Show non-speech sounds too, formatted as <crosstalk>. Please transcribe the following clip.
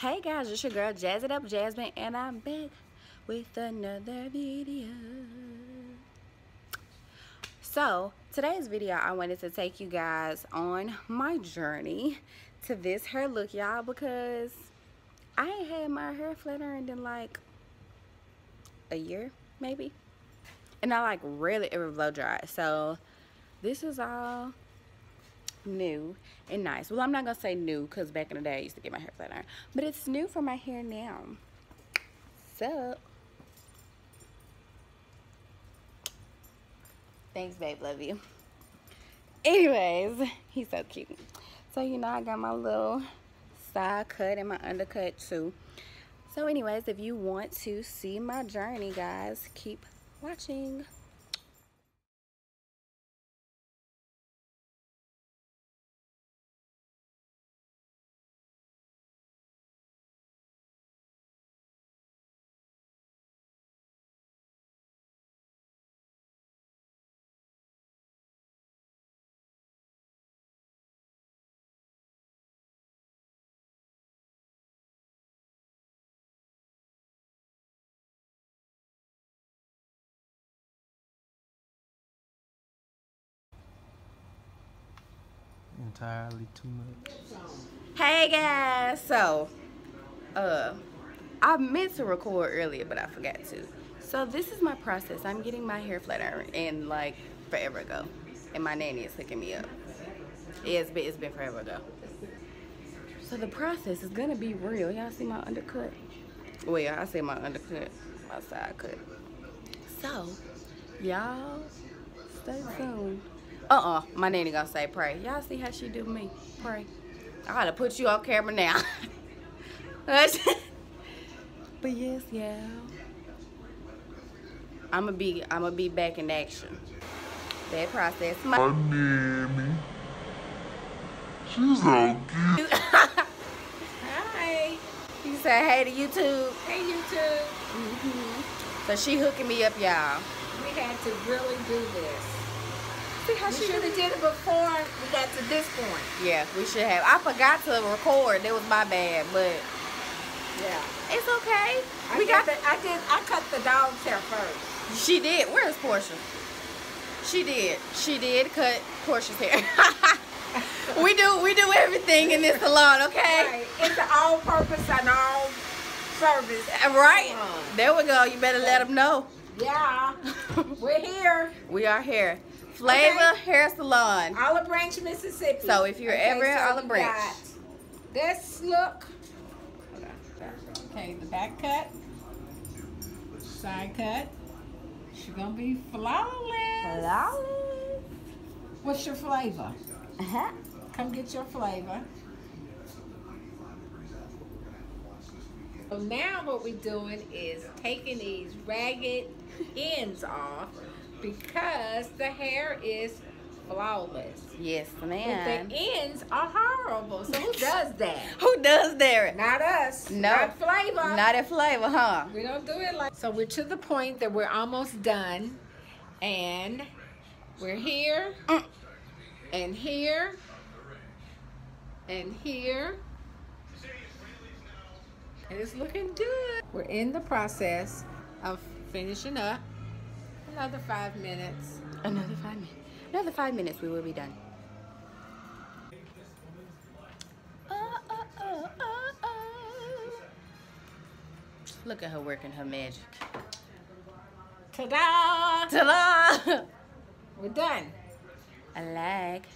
Hey guys, it's your girl Jazz It Up Jazmin and I'm back with another video. So, today's video I wanted to take you guys on my journey to this hair look y'all because I ain't had my hair flat ironed in like a year maybe. And I like really ever blow dry. So, this is all new and nice. Well, I'm not going to say new because back in the day I used to get my hair flat iron. But it's new for my hair now. So, thanks, babe. Love you. Anyways, he's so cute. So, you know, I got my little side cut and my undercut too. So, anyways, if you want to see my journey, guys, keep watching. Entirely too much. Hey guys, so uh I meant to record earlier but I forgot to. So this is my process. I'm getting my hair flat iron and like forever ago. And my nanny is hooking me up. It's been it's been forever ago. So the process is gonna be real. Y'all see my undercut? Well I say my undercut, my side cut. So y'all stay tuned. Uh-uh. My nanny gonna say pray. Y'all see how she do me? Pray. I gotta put you on camera now. <laughs> but yes, yeah. I'ma be I'ma be back in action. That process. My, My nanny. She's so cute. <laughs> Hi. You say hey to YouTube. Hey YouTube, Mm -hmm. So she hooking me up, y'all. we had to really do this. See how We she should have did it before we got to this point. Yeah, we should have. I forgot to record. That was my bad, but Yeah. it's okay. I we got the, I did I cut the dog's hair first. She did. Where's Portia? She did. She did cut Portia's hair. <laughs> we do we do everything in this salon, okay? Right. It's an all purpose and all service. Right. There we go. You better let them know. Yeah. <laughs> We're here. We are here. Flavor Hair Salon. Olive Branch, Mississippi. So if you're ever in Olive Branch. This look. Okay, the back cut. Side cut. She's gonna be flawless. flawless. What's your flavor? Uh-huh. Come get your flavor. So now what we're doing is taking these ragged ends off because the hair is flawless. Yes, But ma'am. the ends are horrible. So who does that? <laughs> Who does that? Not us. No. Not flavor. Not at Flavor, huh? we don't do it like So we're to the point that we're almost done. And we're here. Mm. And here. And here. And it's looking good. We're in the process of finishing up. Another five minutes. Another five minutes. Another five minutes, we will be done. Oh, oh, oh. Look at her working her magic. Ta-da! Ta-da! We're done. I like.